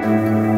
Música